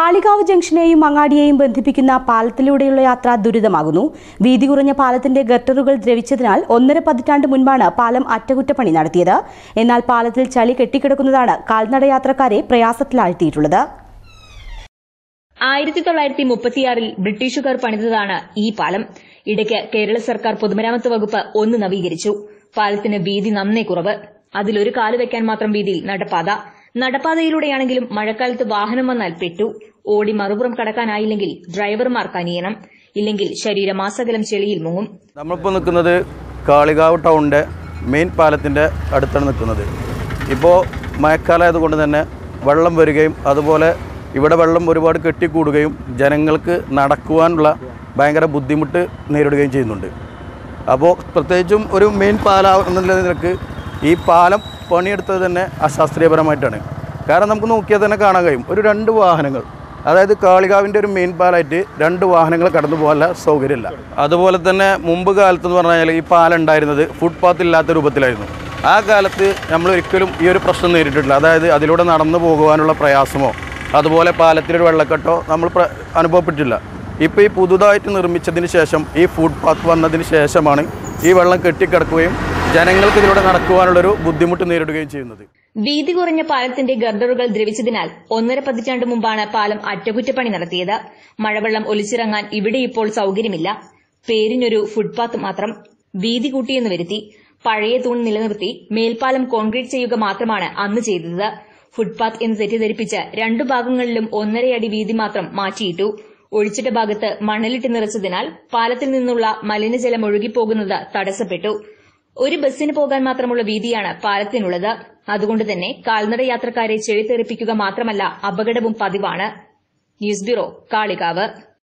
കാളികാവ് ജംഗ്ഷനെയും അങ്ങാടിയെയും ബന്ധിപ്പിക്കുന്ന പാലത്തിലൂടെയുള്ള യാത്ര ദുരിതമാകുന്നു. വീതി കുറഞ്ഞ പാലത്തിന്റെ ഗട്ടറുകൾ ദ്രവിച്ചതിനാൽ ഒന്നര പതിറ്റാണ്ട് മുൻപാണ് പാലം അറ്റകുറ്റപ്പണി നടത്തിയത്. എന്നാൽ പാലത്തിൽ ചളി കെട്ടിക്കിടക്കുന്നതാണ് കാൽനട യാത്രക്കാരെ പ്രയാസത്തിലാഴ്ത്തിയിട്ടുള്ളത്. ആയിരത്തി തൊള്ളായിരത്തി മുപ്പത്തിയാറിൽ ബ്രിട്ടീഷുകാർ പണിതതാണ് ഈ പാലം. ഇടയ്ക്ക് കേരള സർക്കാർ പൊതുമരാമത്ത് വകുപ്പ് ഒന്ന് നവീകരിച്ചു. പാലത്തിന് വീതി നന്നേ കുറവ്. അതിലൊരു കാൽ വയ്ക്കാൻ മാത്രം വീതിയിൽ നടപ്പാത. നടപ്പാതയിലൂടെയാണെങ്കിലും മഴക്കാലത്ത് വാഹനം വന്നാൽ പെട്ടു. ഓടി മറുപുറം കടക്കാനായില്ലെങ്കിൽ ഡ്രൈവർമാർക്ക് കനിയണം. ഇല്ലെങ്കിൽ ശരീരമാസകലം ചെളിയിൽ മുങ്ങും. നമ്മളിപ്പോൾ നിൽക്കുന്നത് കാളികാവ് ടൗണിന്റെ മെയിൻ പാലത്തിന്റെ അടുത്താണ് നിൽക്കുന്നത്. ഇപ്പോൾ മഴക്കാലമായതുകൊണ്ട് തന്നെ വെള്ളം വരികയും അതുപോലെ ഇവിടെ വെള്ളം ഒരുപാട് കെട്ടിക്കൂടുകയും ജനങ്ങൾക്ക് നടക്കുവാനുള്ള ഭയങ്കര ബുദ്ധിമുട്ട് നേരിടുകയും ചെയ്യുന്നുണ്ട്. അപ്പോൾ പ്രത്യേകിച്ചും ഒരു മെയിൻ പാലം എന്നുള്ള നിലയ്ക്ക് ഈ പാലം പണിയെടുത്തത് തന്നെ അശാസ്ത്രീയപരമായിട്ടാണ്. കാരണം നമുക്ക് നോക്കിയാൽ തന്നെ കാണാൻ കഴിയും. ഒരു രണ്ട് വാഹനങ്ങൾ അതായത് കാളികാവിന്റെ ഒരു മെയിൻ പാലായിട്ട് രണ്ട് വാഹനങ്ങൾ കടന്നു പോകാനുള്ള സൗകര്യമില്ല. അതുപോലെ തന്നെ മുമ്പ് കാലത്ത് എന്ന് കഴിഞ്ഞാൽ ഈ പാലുണ്ടായിരുന്നത് ഫുട്പാത്ത് ഇല്ലാത്ത രൂപത്തിലായിരുന്നു. ആ കാലത്ത് നമ്മൾ ഒരിക്കലും ഈ ഒരു പ്രശ്നം നേരിട്ടിട്ടില്ല. അതായത് അതിലൂടെ നടന്നു പോകുവാനുള്ള പ്രയാസമോ അതുപോലെ പാലത്തിലൊരു വെള്ളക്കെട്ടോ നമ്മൾ അനുഭവപ്പെട്ടില്ല ഇപ്പോൾ ഈ പുതുതായിട്ട് നിർമ്മിച്ചതിന് ശേഷം ഈ ഫുട്പാത്ത് വന്നതിന് ശേഷമാണ് ഈ വെള്ളം കെട്ടിക്കിടക്കുകയും ജനങ്ങൾക്ക് ഇതിലൂടെ നടക്കുവാനുള്ളൊരു ബുദ്ധിമുട്ട് നേരിടുകയും ചെയ്യുന്നത്. വീതി കുറഞ്ഞ പാലത്തിന്റെ ഗർഡറുകൾ ദ്രവിച്ചതിനാൽ ഒന്നര പതിറ്റാണ്ട് മുമ്പാണ് പാലം അറ്റകുറ്റപ്പണി നടത്തിയത്. മഴവെള്ളം ഒലിച്ചിറങ്ങാൻ ഇവിടെ ഇപ്പോൾ സൌകര്യമില്ല. പേരിനൊരു ഫുട്പാത്ത് മാത്രം വീതി കൂട്ടിയെന്ന് വരുത്തി. പഴയ തൂൺ നിലനിർത്തി മേൽപ്പാലം കോൺക്രീറ്റ് ചെയ്യുക മാത്രമാണ് അന്ന് ചെയ്തത്. ഫുട്പാത്ത് എന്ന് തെറ്റിദ്ധരിപ്പിച്ച് രണ്ടു ഭാഗങ്ങളിലും ഒന്നരയടി വീതി മാത്രം മാറ്റിയിട്ടു. ഒഴിച്ചിട്ട ഭാഗത്ത് മണലിട്ട് നിറച്ചതിനാൽ പാലത്തിൽ നിന്നുള്ള മലിനജലം ഒഴുകിപ്പോകുന്നത് തടസ്സപ്പെട്ടു. ഒരു ബസ്സിന് പോകാൻ മാത്രമുള്ള വീതിയാണ് പാലത്തിനുള്ളത്. അതുകൊണ്ട് തന്നെ കാൽനട യാത്രക്കാരെ ചെളിത്തെറിപ്പിക്കുക മാത്രമല്ല അപകടവും പതിവാണ്. News bureau Kalikavu.